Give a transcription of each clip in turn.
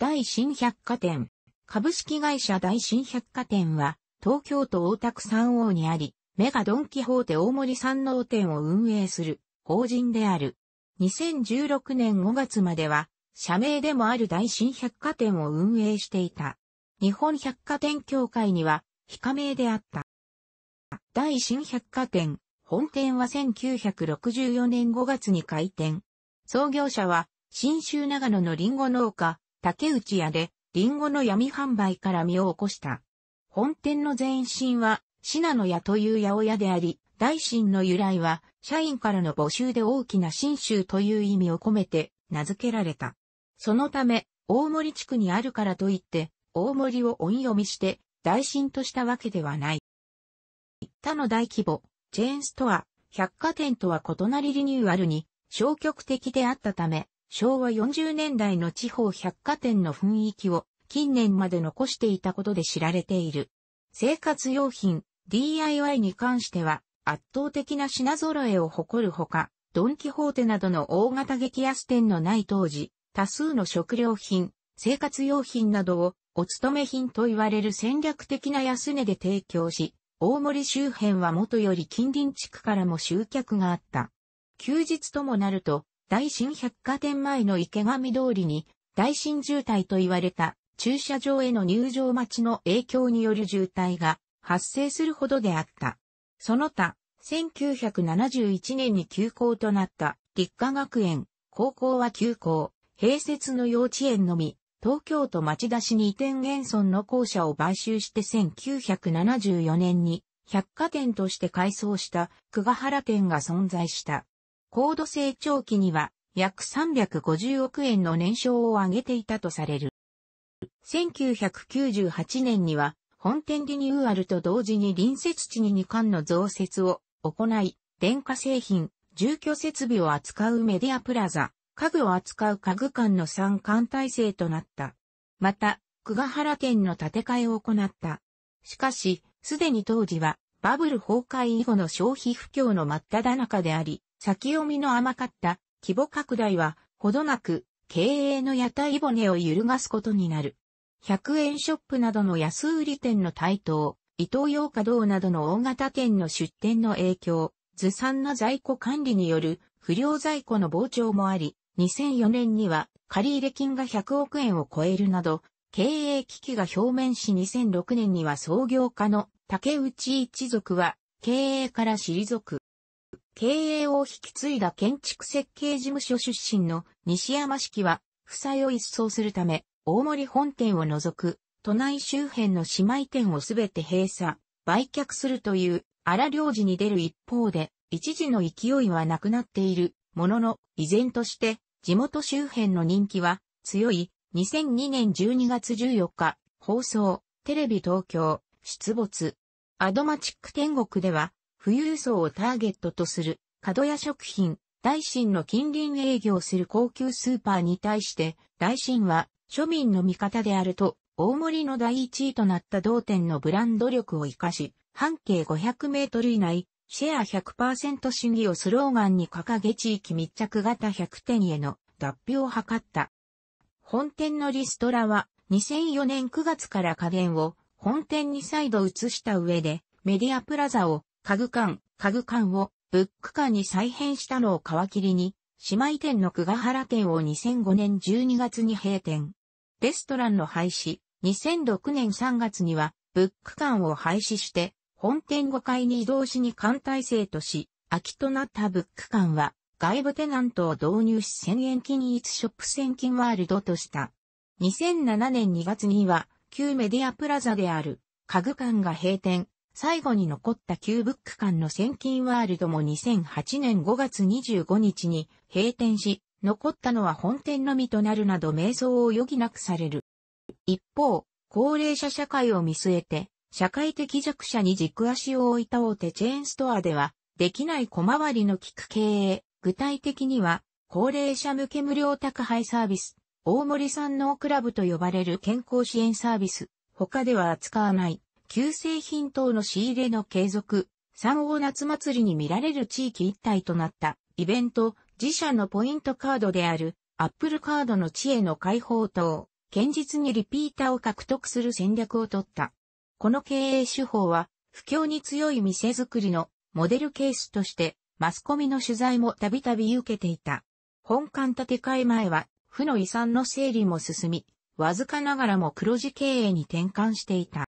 大新百貨店。株式会社大新百貨店は、東京都大田区三王にあり、メガドンキホーテ大森山王店を運営する法人である。2016年5月までは、社名でもある大新百貨店を運営していた。日本百貨店協会には、非加盟であった。大新百貨店、本店は1964年5月に開店。創業者は、新州長野のリンゴ農家、竹内屋で、リンゴの闇販売から身を起こした。本店の前身は、信濃屋という八百屋であり、大新の由来は、社員からの募集で大きな新州という意味を込めて名付けられた。そのため、大森地区にあるからといって、大森を音読みして、大新としたわけではない。他の大規模、チェーンストア、百貨店とは異なりリニューアルに消極的であったため、昭和40年代の地方百貨店の雰囲気を近年まで残していたことで知られている。生活用品、DIY に関しては圧倒的な品揃えを誇るほか、ドンキホーテなどの大型激安店のない当時、多数の食料品、生活用品などをお勤め品と言われる戦略的な安値で提供し、大森周辺は元より近隣地区からも集客があった。休日ともなると、大新百貨店前の池上通りに、大新渋滞と言われた駐車場への入場待ちの影響による渋滞が発生するほどであった。その他、1971年に休校となった立花学園、高校は休校、併設の幼稚園のみ、東京都町田市に移転現存の校舎を買収して1974年に百貨店として改装した久ヶ原店が存在した。高度成長期には約350億円の年商を上げていたとされる。1998年には本店リニューアルと同時に隣接地に2館の増設を行い、電化製品、住居設備を扱うメディアプラザ、家具を扱う家具館の3館体制となった。また、久ヶ原店の建て替えを行った。しかし、すでに当時はバブル崩壊以後の消費不況の真っ只中であり、先読みの甘かった規模拡大は、ほどなく経営の屋台骨を揺るがすことになる。100円ショップなどの安売り店の台頭、伊東洋華堂などの大型店の出店の影響、ずさんな在庫管理による不良在庫の膨張もあり、2004年には借入金が100億円を超えるなど、経営危機が表面し2006年には創業家の竹内一族は経営から退く。経営を引き継いだ建築設計事務所出身の西山式は、負債を一掃するため、大森本店を除く、都内周辺の姉妹店をすべて閉鎖、売却するという荒領事に出る一方で、一時の勢いはなくなっているものの、依然として地元周辺の人気は強い2002年12月14日、放送、テレビ東京、出没。アドマチック天国では、富裕層をターゲットとする、角屋食品、大新の近隣営業する高級スーパーに対して、大新は庶民の味方であると、大森の第一位となった同店のブランド力を活かし、半径500メートル以内、シェア100%主義をスローガンに掲げ地域密着型100店への脱皮を図った。本店のリストラは2004年9月から家電を本店に再度移した上でメディアプラザを家具館、家具館をブック館に再編したのを皮切りに、姉妹店の久ヶ原店を2005年12月に閉店。レストランの廃止、2006年3月には、ブック館を廃止して、本店5階に移動しに館体制とし、空きとなったブック館は、外部テナントを導入し1000円均一ショップ1000金ワールドとした。2007年2月には、旧メディアプラザである、家具館が閉店、最後に残った旧ブック館の千金ワールドも2008年5月25日に閉店し、残ったのは本店のみとなるなど迷走を余儀なくされる。一方、高齢者社会を見据えて、社会的弱者に軸足を置いた大手チェーンストアでは、できない小回りの利く経営、具体的には、高齢者向け無料宅配サービス、大森山王クラブと呼ばれる健康支援サービス、他では扱わない旧製品等の仕入れの継続、三王夏祭りに見られる地域一体となったイベント、自社のポイントカードであるアップルカードの地への開放等、堅実にリピーターを獲得する戦略を取った。この経営手法は、不況に強い店作りのモデルケースとして、マスコミの取材もたびたび受けていた。本館建て替え前は、負の遺産の整理も進み、わずかながらも黒字経営に転換していた。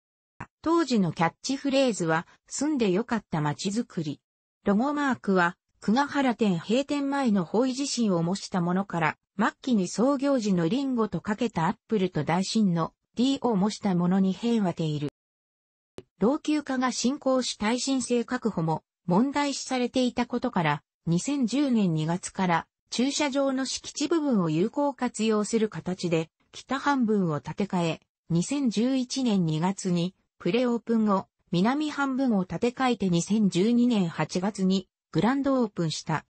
当時のキャッチフレーズは、住んでよかった街づくり。ロゴマークは、久ヶ原店閉店前の方位地震を模したものから、末期に創業時のリンゴとかけたアップルと大震の D を模したものに変わっている。老朽化が進行し耐震性確保も問題視されていたことから、2010年2月から駐車場の敷地部分を有効活用する形で北半分を建て替え、2011年2月にプレオープン後、南半分を建て替えて2012年8月にグランドオープンした。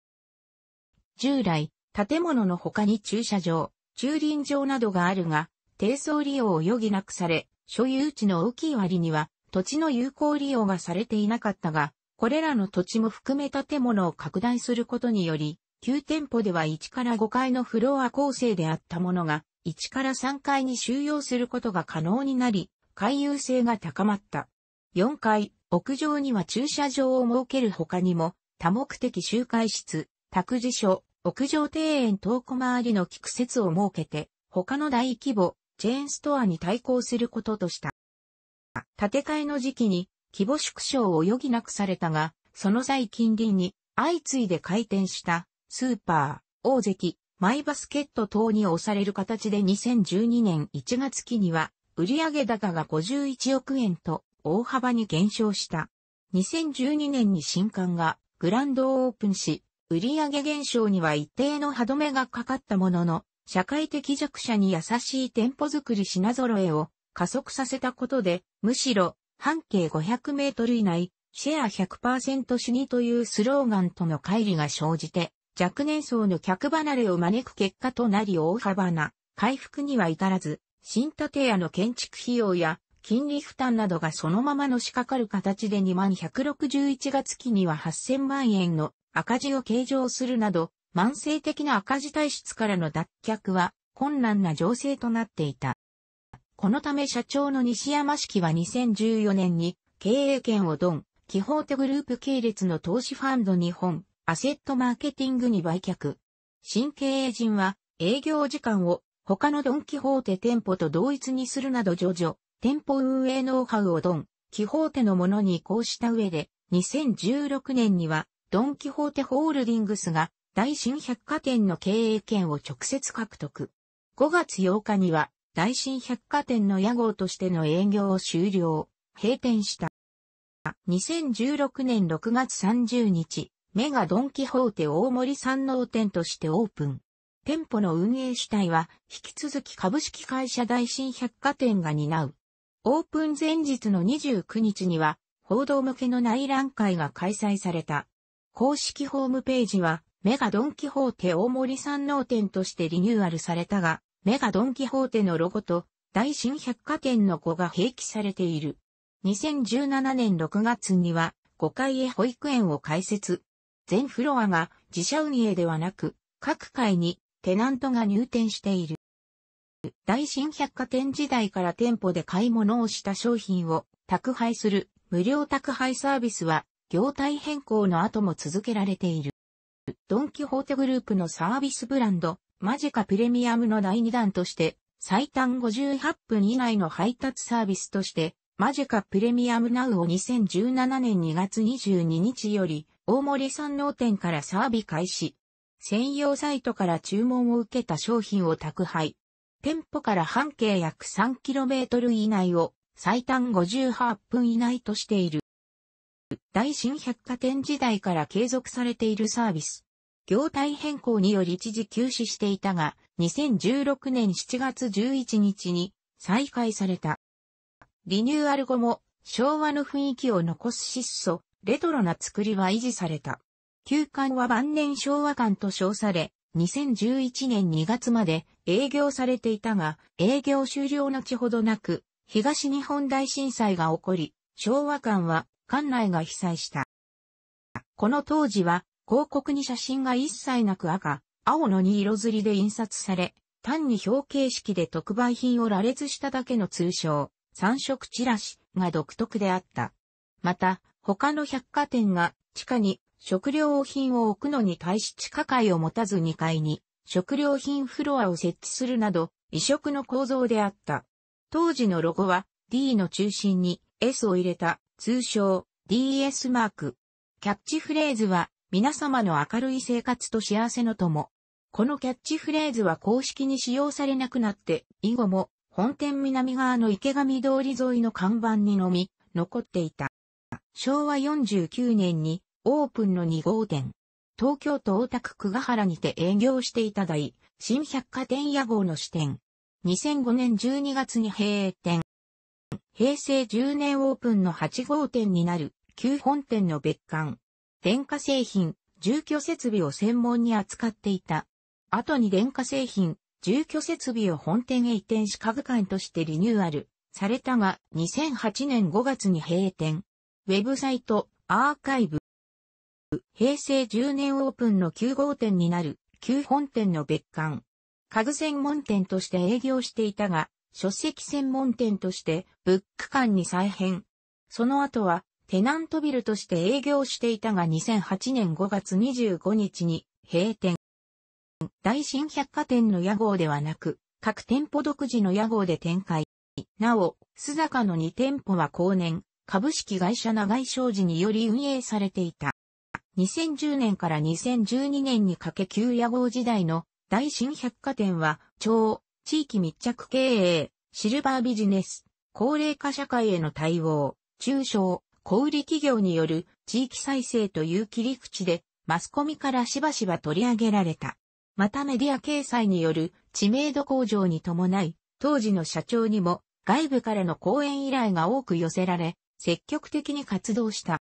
従来、建物の他に駐車場、駐輪場などがあるが、低層利用を余儀なくされ、所有地の大きい割には土地の有効利用がされていなかったが、これらの土地も含め建物を拡大することにより、旧店舗では1から5階のフロア構成であったものが、1から3階に収容することが可能になり、回遊性が高まった。4階、屋上には駐車場を設ける他にも、多目的集会室、託児所、屋上庭園等小回りの菊設を設けて、他の大規模、チェーンストアに対抗することとした。建て替えの時期に規模縮小を余儀なくされたが、その際近隣に相次いで開店したスーパー、大関、マイバスケット等に押される形で2012年1月期には売上高が51億円と大幅に減少した。2012年に新館がグランドオープンし、売上減少には一定の歯止めがかかったものの、社会的弱者に優しい店舗作り品揃えを加速させたことで、むしろ半径500メートル以内、シェア100%主義というスローガンとの乖離が生じて、若年層の客離れを招く結果となり大幅な回復には至らず、新建屋の建築費用や金利負担などがそのままのしかかる形で2万161月期には8000万円の赤字を計上するなど、慢性的な赤字体質からの脱却は困難な情勢となっていた。このため社長の西山式は2014年に経営権をドン、キホーテグループ系列の投資ファンド日本、アセットマーケティングに売却。新経営陣は営業時間を他のドンキホーテ店舗と同一にするなど徐々、店舗運営ノウハウをドン、キホーテのものに移行した上で、2016年にはドンキホーテホールディングスが大新百貨店の経営権を直接獲得。5月8日には大新百貨店の屋号としての営業を終了、閉店した。2016年6月30日、メガドンキホーテ大森山王店としてオープン。店舗の運営主体は、引き続き株式会社大新百貨店が担う。オープン前日の29日には、報道向けの内覧会が開催された。公式ホームページは、メガドンキホーテ大森山王店としてリニューアルされたが、メガドンキホーテのロゴと大新百貨店の語が併記されている。2017年6月には5階へ保育園を開設。全フロアが自社運営ではなく各階にテナントが入店している。大新百貨店時代から店舗で買い物をした商品を宅配する無料宅配サービスは業態変更の後も続けられている。ドンキホーテグループのサービスブランドマジカプレミアムの第2弾として、最短58分以内の配達サービスとして、マジカプレミアムナウを2017年2月22日より、大森山王店からサービス開始。専用サイトから注文を受けた商品を宅配。店舗から半径約 3km 以内を最短58分以内としている。大新百貨店時代から継続されているサービス。業態変更により一時休止していたが、2016年7月11日に再開された。リニューアル後も昭和の雰囲気を残す質素、レトロな作りは維持された。旧館は晩年昭和館と称され、2011年2月まで営業されていたが、営業終了後ほどなく、東日本大震災が起こり、昭和館は館内が被災した。この当時は広告に写真が一切なく赤、青の2色刷りで印刷され、単に表形式で特売品を羅列しただけの通称、三色チラシが独特であった。また、他の百貨店が地下に食料品を置くのに対し地下階を持たず2階に食料品フロアを設置するなど異色の構造であった。当時のロゴは D の中心に S を入れた通称 DS マーク。キャッチフレーズは皆様の明るい生活と幸せの友。このキャッチフレーズは公式に使用されなくなって、以後も本店南側の池上通り沿いの看板にのみ残っていた。昭和49年にオープンの2号店。東京都大田区久ヶ原にて営業していた大新百貨店屋号の支店。2005年12月に閉店。平成10年オープンの8号店になる旧本店の別館。電化製品、住居設備を専門に扱っていた後に電化製品、住居設備を本店へ移転し家具館としてリニューアルされたが、2008年5月に閉店。ウェブサイト、アーカイブ。平成10年オープンの9号店になる、旧本店の別館。家具専門店として営業していたが、書籍専門店としてブック館に再編。その後はテナントビルとして営業していたが2008年5月25日に閉店。大新百貨店の屋号ではなく、各店舗独自の屋号で展開。なお、須坂の2店舗は後年、株式会社長井商事により運営されていた。2010年から2012年にかけ旧屋号時代の大新百貨店は、超、地域密着経営、シルバービジネス、高齢化社会への対応、中小、小売企業による地域再生という切り口で、マスコミからしばしば取り上げられた。またメディア掲載による知名度向上に伴い、当時の社長にも外部からの講演依頼が多く寄せられ、積極的に活動した。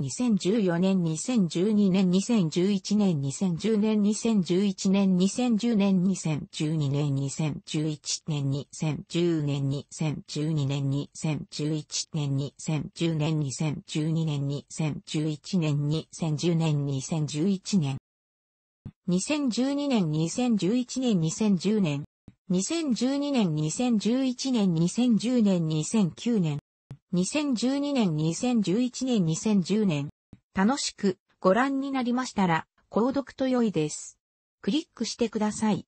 2014年、2012年、2011年、2010年、2011年、2010年、2012年、2011年、2010年、2012年、2011年、2010年、2012年、2011年、2010年、2011年。2012年、2011年、2010年。2012年、2011年、2010年、2009年。2012年、2011年、2010年。楽しくご覧になりましたら、購読と良いです。クリックしてください。